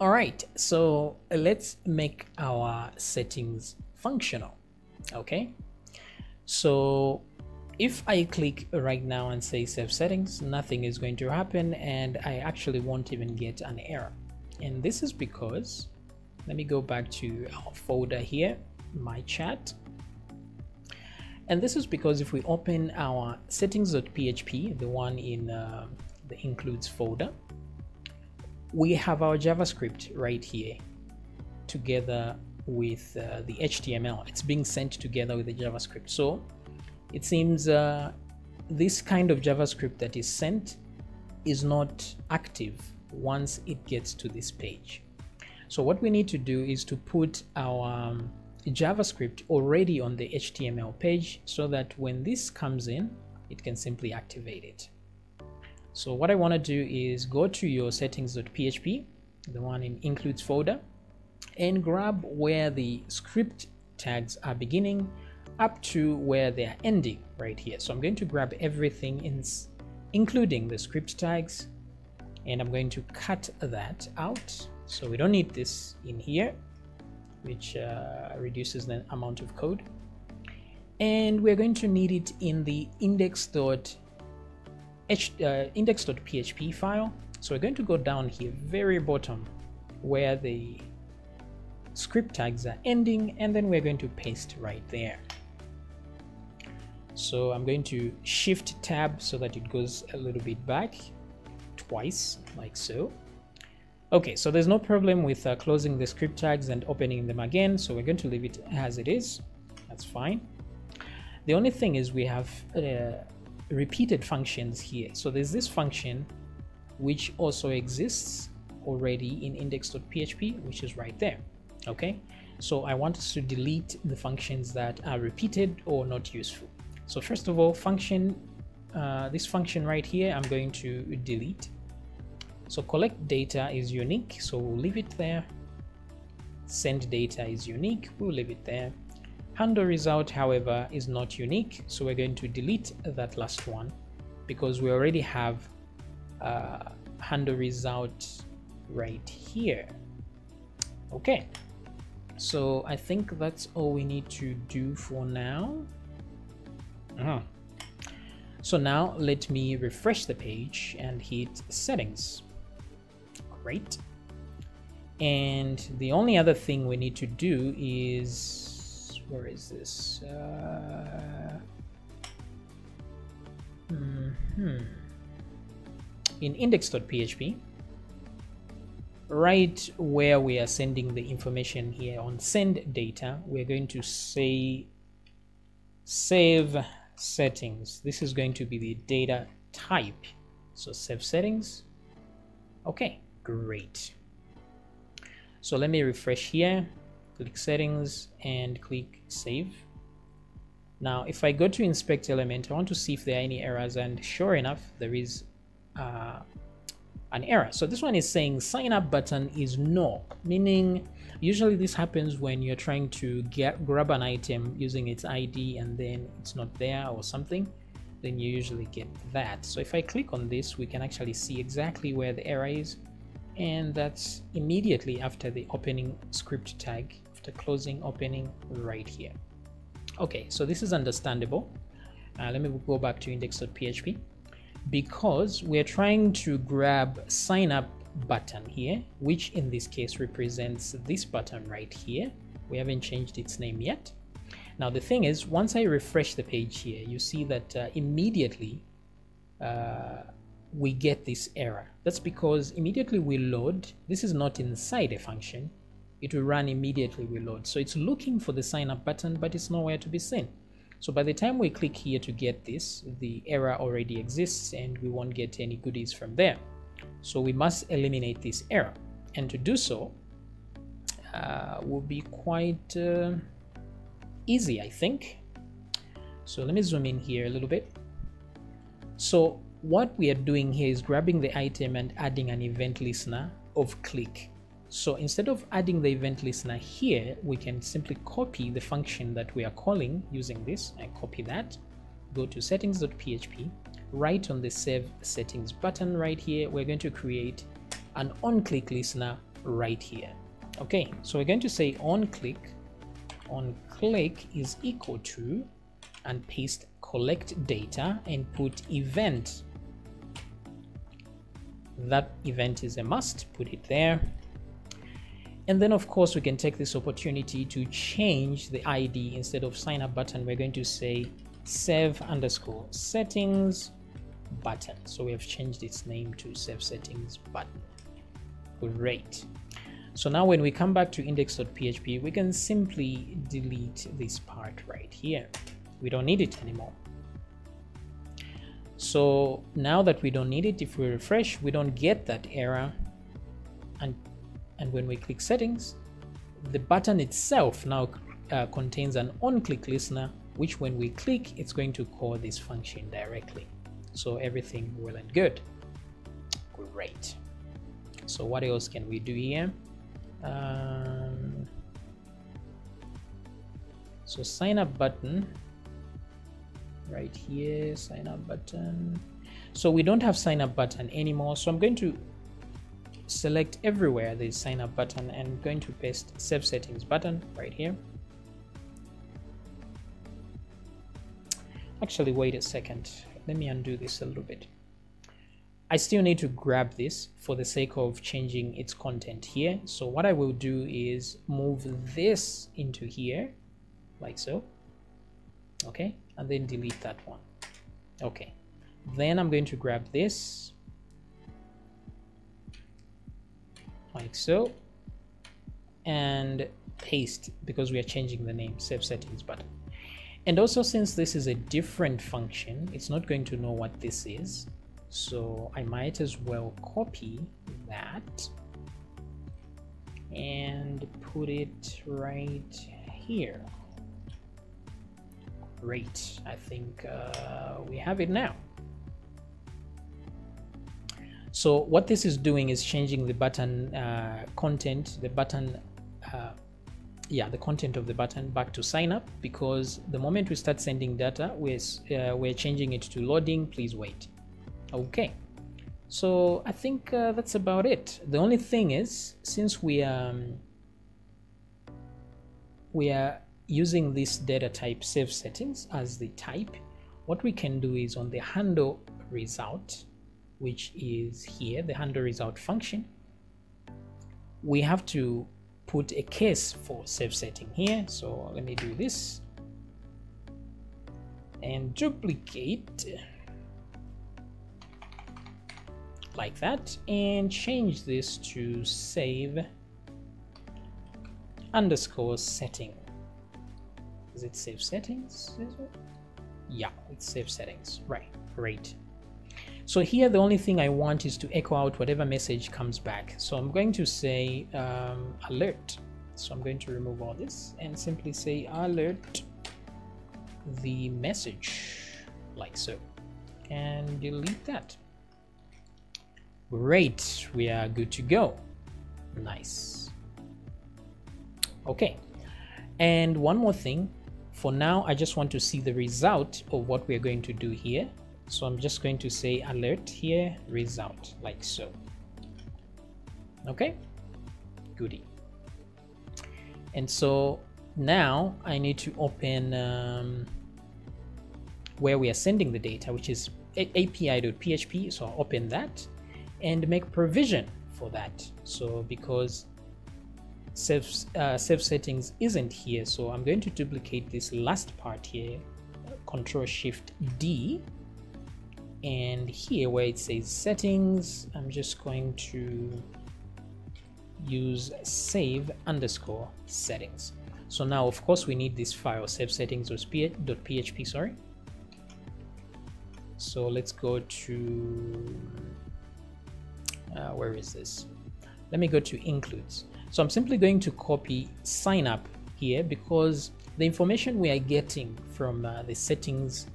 All right, so let's make our settings functional. Okay, so if I click right now and say save settings, nothing is going to happen and I actually won't even get an error. And this is because, let me go back to our folder here, my chat. And this is because if we open our settings.php, the one in uh, the includes folder, we have our JavaScript right here together with uh, the HTML. It's being sent together with the JavaScript. So it seems uh, this kind of JavaScript that is sent is not active once it gets to this page. So what we need to do is to put our um, JavaScript already on the HTML page so that when this comes in, it can simply activate it. So what I want to do is go to your settings.php, the one in includes folder, and grab where the script tags are beginning up to where they are ending right here. So I'm going to grab everything in, including the script tags, and I'm going to cut that out. So we don't need this in here, which uh, reduces the amount of code. And we're going to need it in the index.php Uh, index.php file. So we're going to go down here, very bottom, where the script tags are ending, and then we're going to paste right there. So I'm going to shift tab so that it goes a little bit back twice, like so. Okay, so there's no problem with uh, closing the script tags and opening them again. So we're going to leave it as it is. That's fine. The only thing is we have uh, repeated functions here. So there's this function which also exists already in index.php, which is right there. Okay, so I want us to delete the functions that are repeated or not useful. So first of all, function, uh, this function right here, I'm going to delete. So collect data is unique, so we'll leave it there. Send data is unique, we'll leave it there. Handle result, however, is not unique, so we're going to delete that last one because we already have uh, handle result right here. Okay, so I think that's all we need to do for now. Uh -huh. So now let me refresh the page and hit settings. Great. And the only other thing we need to do is where is this? Uh, mm -hmm. In index.php, right where we are sending the information here on send data, we're going to say save settings. This is going to be the data type. So save settings. Okay, great. So let me refresh here click settings and click save. Now if I go to inspect element I want to see if there are any errors and sure enough there is uh, an error. So this one is saying sign up button is null meaning usually this happens when you're trying to get grab an item using its ID and then it's not there or something then you usually get that. So if I click on this we can actually see exactly where the error is and that's immediately after the opening script tag closing opening right here. Okay so this is understandable. Uh, let me go back to index.php because we're trying to grab sign up button here which in this case represents this button right here. We haven't changed its name yet. Now the thing is once I refresh the page here you see that uh, immediately uh, we get this error. That's because immediately we load this is not inside a function it will run immediately we load. So it's looking for the sign up button, but it's nowhere to be seen. So by the time we click here to get this, the error already exists and we won't get any goodies from there. So we must eliminate this error. And to do so uh, will be quite uh, easy, I think. So let me zoom in here a little bit. So what we are doing here is grabbing the item and adding an event listener of click. So instead of adding the event listener here, we can simply copy the function that we are calling using this. I copy that, go to settings.php, right on the save settings button right here, we're going to create an on-click listener right here. Okay so we're going to say on click on click is equal to and paste collect data and put event. That event is a must put it there and then of course we can take this opportunity to change the id instead of sign up button we're going to say save underscore settings button. So we have changed its name to save settings button. Great. So now when we come back to index.php we can simply delete this part right here. We don't need it anymore. So now that we don't need it if we refresh we don't get that error and and when we click settings the button itself now uh, contains an on click listener which when we click it's going to call this function directly. So everything well and good. Great. So what else can we do here? Um, so sign up button. Right here sign up button. So we don't have sign up button anymore. So i'm going to select everywhere the sign up button and going to paste save settings button right here. Actually wait a second. Let me undo this a little bit. I still need to grab this for the sake of changing its content here. So what I will do is move this into here like so. Okay and then delete that one. Okay then I'm going to grab this like so and paste because we are changing the name save settings button. And also since this is a different function it's not going to know what this is so I might as well copy that and put it right here. Great. I think uh, we have it now so what this is doing is changing the button uh, content the button uh, yeah the content of the button back to sign up because the moment we start sending data we're, uh, we're changing it to loading please wait. Okay. So I think uh, that's about it. The only thing is since we um, we are using this data type save settings as the type what we can do is on the handle result which is here the handle result function we have to put a case for save setting here. So let me do this and duplicate like that and change this to save underscore setting. Is it save settings? It yeah it's save settings. Right great so here the only thing I want is to echo out whatever message comes back. So I'm going to say um, alert. So I'm going to remove all this and simply say alert the message like so and delete that. Great, we are good to go. Nice. Okay, and one more thing. For now, I just want to see the result of what we're going to do here so I'm just going to say alert here result like so. Okay? Goody and so now I need to open um, where we are sending the data which is api.php so I'll open that and make provision for that. So because save, uh, save settings isn't here so I'm going to duplicate this last part here control shift D and here where it says settings i'm just going to use save underscore settings. So now of course we need this file save settings.php sorry. So let's go to uh, where is this? Let me go to includes. So i'm simply going to copy sign up here because the information we are getting from uh, the settings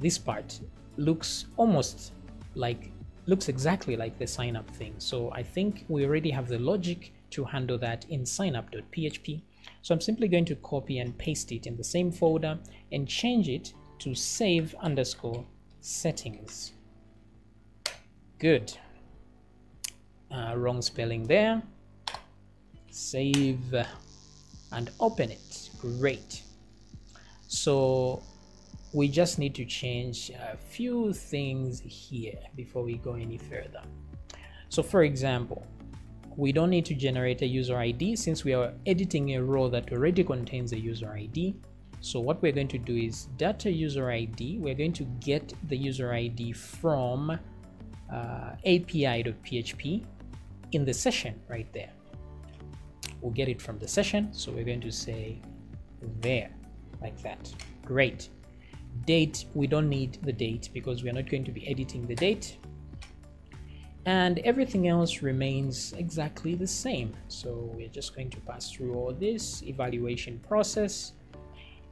this part looks almost like looks exactly like the sign up thing. So I think we already have the logic to handle that in signup.php. So I'm simply going to copy and paste it in the same folder and change it to save underscore settings. Good. Uh, wrong spelling there. save and open it great so we just need to change a few things here before we go any further. So for example we don't need to generate a user ID since we are editing a row that already contains a user ID so what we're going to do is data user ID we're going to get the user ID from uh, api.php in the session right there. We'll get it from the session so we're going to say there like that. Great date we don't need the date because we're not going to be editing the date. And everything else remains exactly the same. So we're just going to pass through all this evaluation process.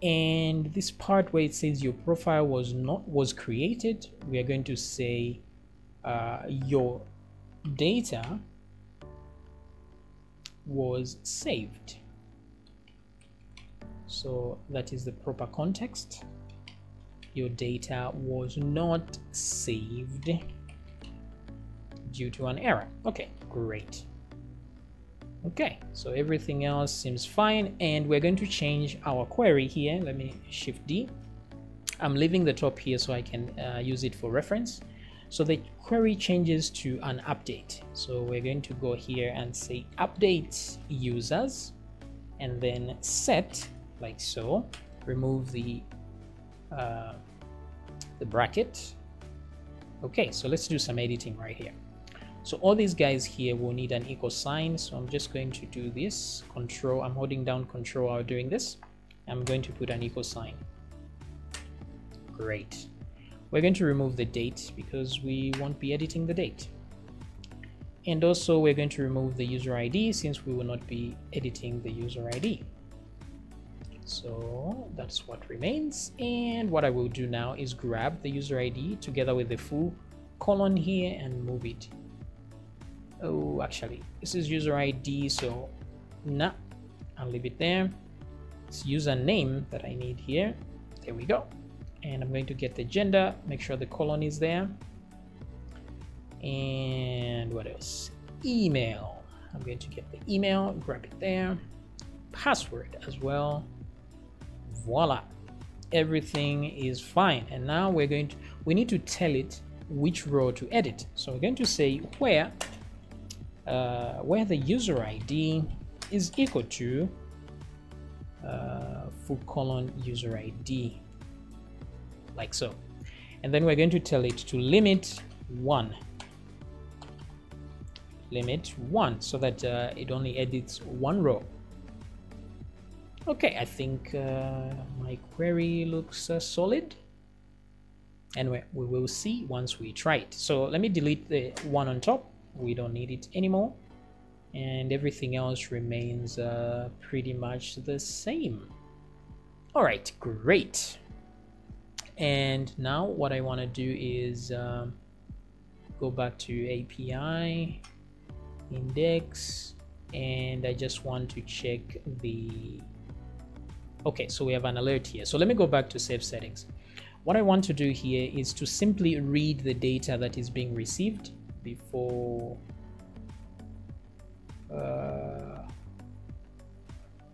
And this part where it says your profile was not was created we are going to say uh, your data was saved. So that is the proper context your data was not saved due to an error. Okay great. Okay so everything else seems fine and we're going to change our query here. Let me shift D. I'm leaving the top here so I can uh, use it for reference. So the query changes to an update. So we're going to go here and say update users and then set like so remove the uh, the bracket. Okay so let's do some editing right here. So all these guys here will need an equal sign so i'm just going to do this. Control i'm holding down control while doing this. I'm going to put an equal sign. Great. We're going to remove the date because we won't be editing the date. And also we're going to remove the user id since we will not be editing the user id so that's what remains. And what i will do now is grab the user id together with the full colon here and move it. Oh actually this is user id so nah i'll leave it there. It's username that i need here. There we go. And i'm going to get the gender make sure the colon is there. And what else? Email. I'm going to get the email grab it there. Password as well voila everything is fine. And now we're going to we need to tell it which row to edit. So we're going to say where uh, where the user ID is equal to uh, full colon user ID like so. And then we're going to tell it to limit one. Limit one so that uh, it only edits one row okay I think uh, my query looks uh, solid. Anyway we will see once we try it. So let me delete the one on top. We don't need it anymore. And everything else remains uh, pretty much the same. All right great. And now what I want to do is um, go back to API index and I just want to check the okay so we have an alert here. So let me go back to save settings. What I want to do here is to simply read the data that is being received before uh,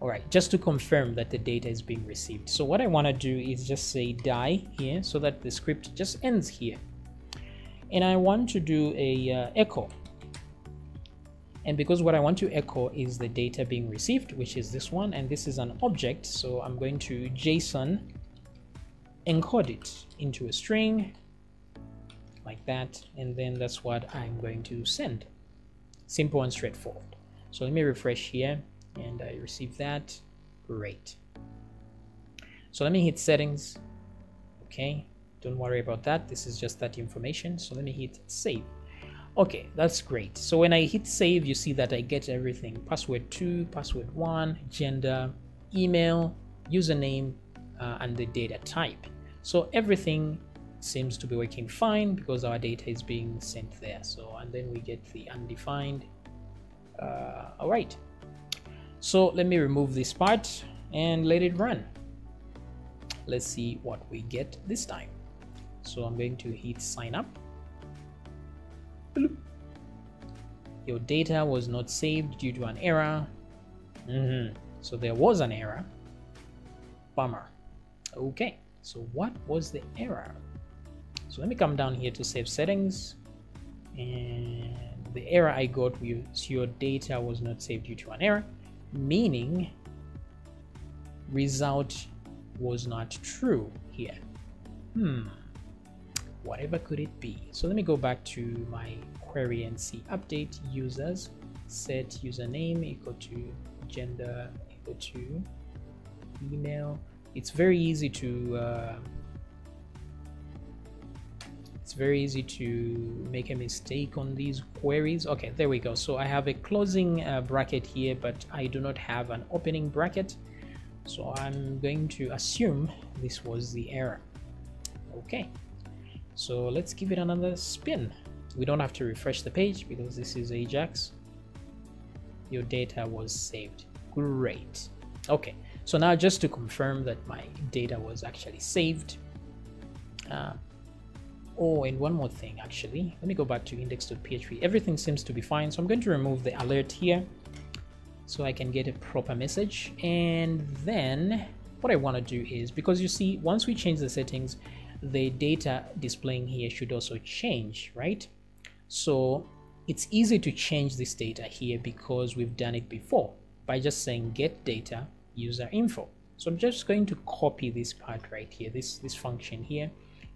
all right just to confirm that the data is being received. So what I want to do is just say die here so that the script just ends here. And I want to do a uh, echo and because what I want to echo is the data being received which is this one and this is an object so I'm going to JSON encode it into a string like that and then that's what I'm going to send. Simple and straightforward. So let me refresh here and I receive that. Great. So let me hit settings. Okay don't worry about that. This is just that information. So let me hit save okay that's great. So when I hit save you see that I get everything. Password 2 password 1 gender email username uh, and the data type. So everything seems to be working fine because our data is being sent there. So and then we get the undefined uh, all right. So let me remove this part and let it run. Let's see what we get this time. So I'm going to hit sign up your data was not saved due to an error Mm-hmm. So there was an error. Bummer. Okay, so what was the error? So let me come down here to save settings. And the error I got was your data was not saved due to an error, meaning result was not true here. Hmm, whatever could it be? So let me go back to my query and see. Update users set username equal to gender equal to email. It's very easy to uh, it's very easy to make a mistake on these queries. Okay there we go. So I have a closing uh, bracket here but I do not have an opening bracket. So I'm going to assume this was the error. Okay so let's give it another spin. We don't have to refresh the page because this is Ajax. Your data was saved. Great. Okay so now just to confirm that my data was actually saved uh, oh and one more thing actually. Let me go back to index.php everything seems to be fine so I'm going to remove the alert here so I can get a proper message. And then what I want to do is because you see once we change the settings the data displaying here should also change right so it's easy to change this data here because we've done it before by just saying get data user info. So I'm just going to copy this part right here, this, this function here,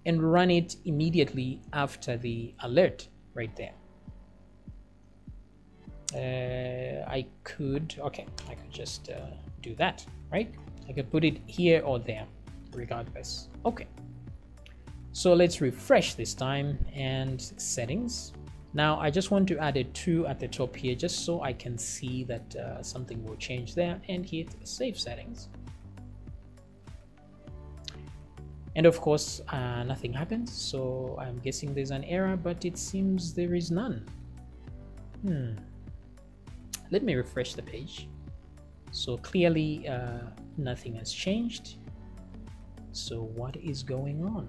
and run it immediately after the alert right there. Uh, I could, okay, I could just uh, do that, right? I could put it here or there, regardless. Okay. So let's refresh this time and settings. Now I just want to add a 2 at the top here just so I can see that uh, something will change there and hit save settings. And of course uh, nothing happens so I'm guessing there's an error but it seems there is none. Hmm. Let me refresh the page. So clearly uh, nothing has changed. So what is going on?